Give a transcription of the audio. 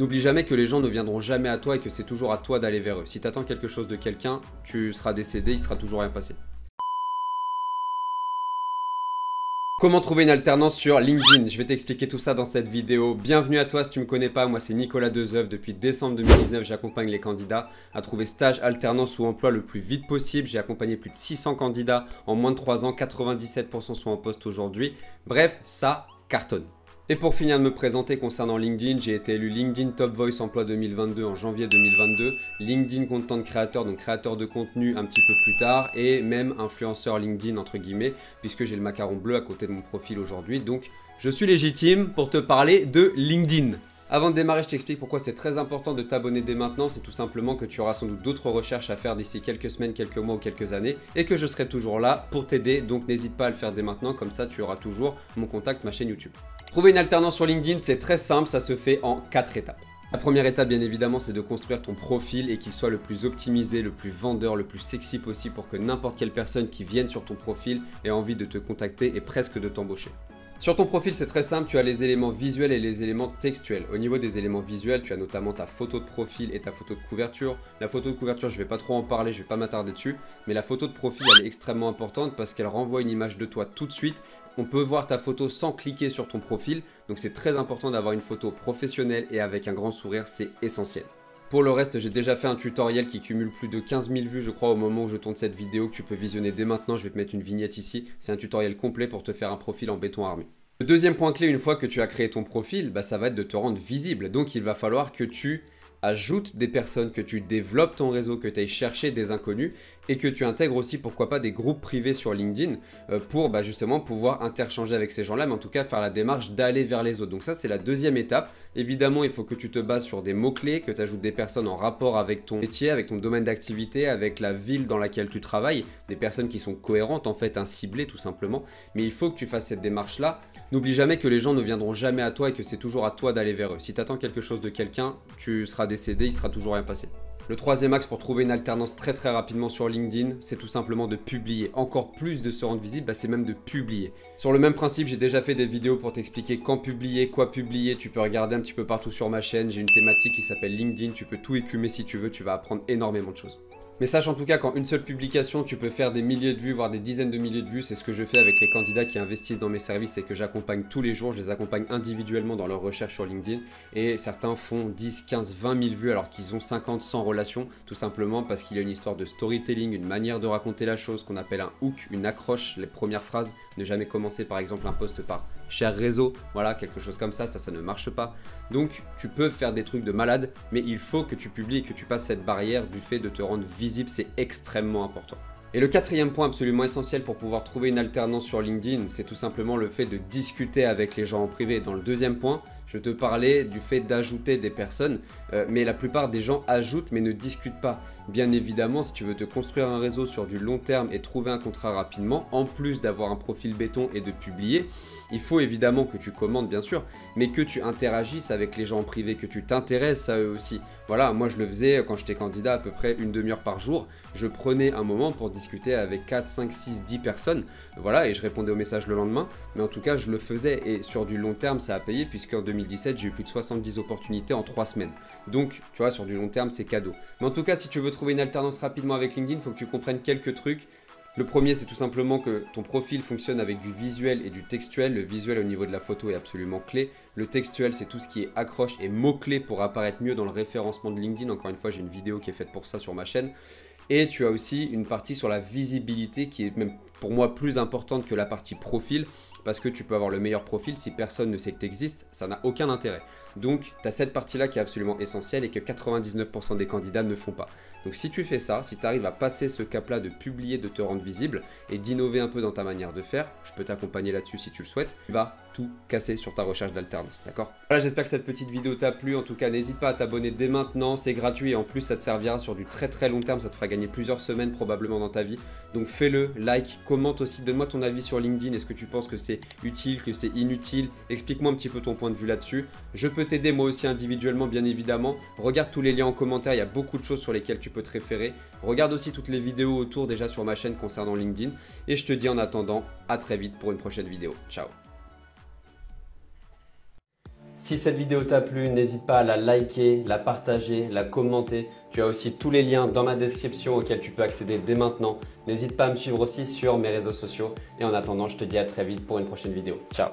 N'oublie jamais que les gens ne viendront jamais à toi et que c'est toujours à toi d'aller vers eux. Si tu attends quelque chose de quelqu'un, tu seras décédé, il sera toujours rien passé. Comment trouver une alternance sur LinkedIn? Je vais t'expliquer tout ça dans cette vidéo. Bienvenue à toi si tu ne me connais pas, moi c'est Nicolas Dezeuf. Depuis décembre 2019, j'accompagne les candidats à trouver stage, alternance ou emploi le plus vite possible. J'ai accompagné plus de 600 candidats en moins de 3 ans, 97% sont en poste aujourd'hui. Bref, ça cartonne. Et pour finir de me présenter concernant LinkedIn, j'ai été élu LinkedIn Top Voice Emploi 2022 en janvier 2022, LinkedIn Content Creator, donc créateur de contenu un petit peu plus tard, et même influenceur LinkedIn entre guillemets, puisque j'ai le macaron bleu à côté de mon profil aujourd'hui, donc je suis légitime pour te parler de LinkedIn. Avant de démarrer, je t'explique pourquoi c'est très important de t'abonner dès maintenant. C'est tout simplement que tu auras sans doute d'autres recherches à faire d'ici quelques semaines, quelques mois ou quelques années et que je serai toujours là pour t'aider. Donc n'hésite pas à le faire dès maintenant, comme ça tu auras toujours mon contact, ma chaîne YouTube. Trouver une alternance sur LinkedIn, c'est très simple, ça se fait en 4 étapes. La première étape, bien évidemment, c'est de construire ton profil et qu'il soit le plus optimisé, le plus vendeur, le plus sexy possible pour que n'importe quelle personne qui vienne sur ton profil ait envie de te contacter et presque de t'embaucher. Sur ton profil, c'est très simple, tu as les éléments visuels et les éléments textuels. Au niveau des éléments visuels, tu as notamment ta photo de profil et ta photo de couverture. La photo de couverture, je ne vais pas trop en parler, je ne vais pas m'attarder dessus, mais la photo de profil, elle est extrêmement importante parce qu'elle renvoie une image de toi tout de suite on peut voir ta photo sans cliquer sur ton profil, donc c'est très important d'avoir une photo professionnelle et avec un grand sourire, c'est essentiel. Pour le reste, j'ai déjà fait un tutoriel qui cumule plus de 15 000 vues, je crois, au moment où je tourne cette vidéo, que tu peux visionner dès maintenant. Je vais te mettre une vignette ici. C'est un tutoriel complet pour te faire un profil en béton armé. Le deuxième point clé, une fois que tu as créé ton profil, bah, ça va être de te rendre visible. Donc, il va falloir que tu ajoute des personnes, que tu développes ton réseau, que tu ailles chercher des inconnus et que tu intègres aussi pourquoi pas des groupes privés sur LinkedIn euh, pour bah, justement pouvoir interchanger avec ces gens-là, mais en tout cas faire la démarche d'aller vers les autres. Donc ça c'est la deuxième étape. Évidemment il faut que tu te bases sur des mots-clés, que tu ajoutes des personnes en rapport avec ton métier, avec ton domaine d'activité, avec la ville dans laquelle tu travailles, des personnes qui sont cohérentes en fait, un ciblé tout simplement. Mais il faut que tu fasses cette démarche-là N'oublie jamais que les gens ne viendront jamais à toi et que c'est toujours à toi d'aller vers eux. Si tu attends quelque chose de quelqu'un, tu seras décédé, il sera toujours rien passé. Le troisième axe pour trouver une alternance très très rapidement sur LinkedIn, c'est tout simplement de publier. Encore plus de se rendre visible, bah, c'est même de publier. Sur le même principe, j'ai déjà fait des vidéos pour t'expliquer quand publier, quoi publier. Tu peux regarder un petit peu partout sur ma chaîne. J'ai une thématique qui s'appelle LinkedIn. Tu peux tout écumer si tu veux. Tu vas apprendre énormément de choses. Mais sache en tout cas qu'en une seule publication, tu peux faire des milliers de vues, voire des dizaines de milliers de vues. C'est ce que je fais avec les candidats qui investissent dans mes services et que j'accompagne tous les jours. Je les accompagne individuellement dans leur recherche sur LinkedIn. Et certains font 10, 15, 20 000 vues alors qu'ils ont 50, 100 relations. Tout simplement parce qu'il y a une histoire de storytelling, une manière de raconter la chose qu'on appelle un hook, une accroche, les premières phrases. Ne jamais commencer par exemple un post par cher réseau. Voilà, quelque chose comme ça. Ça, ça ne marche pas. Donc tu peux faire des trucs de malade, mais il faut que tu publies que tu passes cette barrière du fait de te rendre visible c'est extrêmement important. Et le quatrième point absolument essentiel pour pouvoir trouver une alternance sur LinkedIn, c'est tout simplement le fait de discuter avec les gens en privé. Dans le deuxième point, je te parlais du fait d'ajouter des personnes, euh, mais la plupart des gens ajoutent mais ne discutent pas. Bien évidemment, si tu veux te construire un réseau sur du long terme et trouver un contrat rapidement, en plus d'avoir un profil béton et de publier, il faut évidemment que tu commandes bien sûr, mais que tu interagisses avec les gens en privé, que tu t'intéresses à eux aussi. Voilà, moi je le faisais quand j'étais candidat à peu près une demi-heure par jour. Je prenais un moment pour discuter avec 4, 5, 6, 10 personnes. Voilà, et je répondais aux messages le lendemain. Mais en tout cas, je le faisais et sur du long terme, ça a payé puisque en 2017, j'ai eu plus de 70 opportunités en 3 semaines. Donc, tu vois, sur du long terme, c'est cadeau. Mais en tout cas, si tu veux trouver une alternance rapidement avec LinkedIn, faut que tu comprennes quelques trucs. Le premier, c'est tout simplement que ton profil fonctionne avec du visuel et du textuel. Le visuel au niveau de la photo est absolument clé. Le textuel, c'est tout ce qui est accroche et mots-clés pour apparaître mieux dans le référencement de LinkedIn. Encore une fois, j'ai une vidéo qui est faite pour ça sur ma chaîne. Et tu as aussi une partie sur la visibilité qui est même pour moi plus importante que la partie profil parce que tu peux avoir le meilleur profil si personne ne sait que tu existes, ça n'a aucun intérêt. Donc, tu as cette partie-là qui est absolument essentielle et que 99% des candidats ne font pas. Donc si tu fais ça, si tu arrives à passer ce cap-là de publier, de te rendre visible et d'innover un peu dans ta manière de faire, je peux t'accompagner là-dessus si tu le souhaites, tu vas tout casser sur ta recherche d'alternance, d'accord? Voilà, j'espère que cette petite vidéo t'a plu. En tout cas, n'hésite pas à t'abonner dès maintenant, c'est gratuit et en plus ça te servira sur du très très long terme, ça te fera gagner plusieurs semaines probablement dans ta vie. Donc fais-le, like, commente aussi, donne-moi ton avis sur LinkedIn, est-ce que tu penses que utile, que c'est inutile Explique-moi un petit peu ton point de vue là-dessus. Je peux t'aider moi aussi individuellement bien évidemment. Regarde tous les liens en commentaire, il y a beaucoup de choses sur lesquelles tu peux te référer. Regarde aussi toutes les vidéos autour déjà sur ma chaîne concernant LinkedIn. Et je te dis en attendant, à très vite pour une prochaine vidéo. Ciao Si cette vidéo t'a plu, n'hésite pas à la liker, la partager, la commenter. Tu as aussi tous les liens dans ma description auxquels tu peux accéder dès maintenant. N'hésite pas à me suivre aussi sur mes réseaux sociaux. Et en attendant, je te dis à très vite pour une prochaine vidéo. Ciao